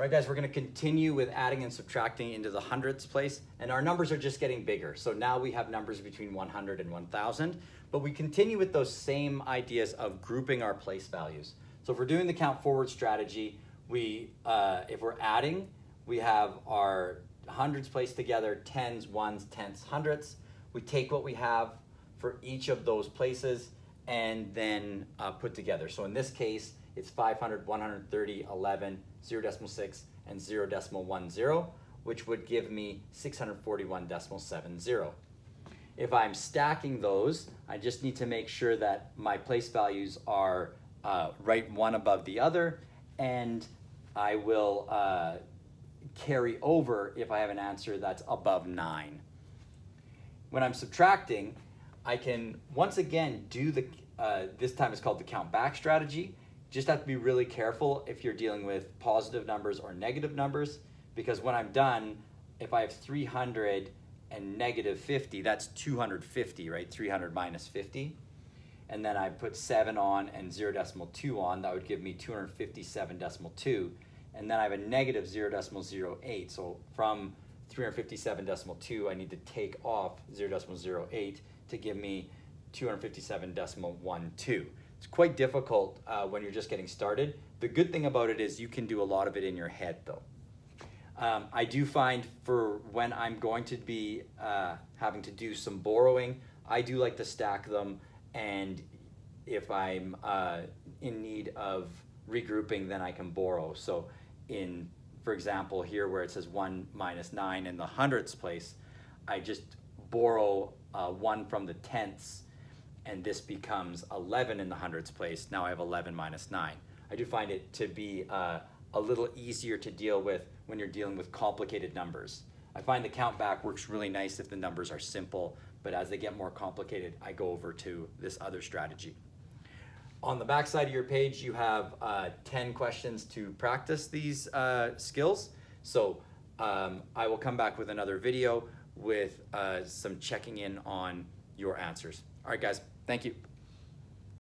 All right, guys, we're gonna continue with adding and subtracting into the hundredths place, and our numbers are just getting bigger. So now we have numbers between 100 and 1,000, but we continue with those same ideas of grouping our place values. So if we're doing the count forward strategy, we, uh, if we're adding, we have our hundreds placed together, tens, ones, tenths, hundredths. We take what we have for each of those places and then uh, put together. So in this case, it's 500, 130, 11, 0 decimal 6, and 0 decimal 10, which would give me 641 decimal 70. If I'm stacking those, I just need to make sure that my place values are uh, right one above the other, and I will uh, carry over if I have an answer that's above 9. When I'm subtracting, I can once again do the, uh, this time it's called the count back strategy. Just have to be really careful if you're dealing with positive numbers or negative numbers, because when I'm done, if I have 300 and negative 50, that's 250, right? 300 minus 50. And then I put 7 on and 0 decimal 2 on, that would give me 257 decimal 2. And then I have a negative 0 decimal 08. So from 357 decimal 2, I need to take off 0 decimal 08 to give me 257 decimal 12. It's quite difficult uh, when you're just getting started. The good thing about it is you can do a lot of it in your head though. Um, I do find for when I'm going to be uh, having to do some borrowing, I do like to stack them and if I'm uh, in need of regrouping, then I can borrow. So in, for example, here where it says one minus nine in the hundredths place, I just borrow uh, one from the tenths and this becomes 11 in the hundredths place. Now I have 11 minus 9. I do find it to be uh, a little easier to deal with when you're dealing with complicated numbers. I find the count back works really nice if the numbers are simple, but as they get more complicated, I go over to this other strategy. On the back side of your page, you have uh, 10 questions to practice these uh, skills. So um, I will come back with another video with uh, some checking in on your answers. All right, guys, thank you.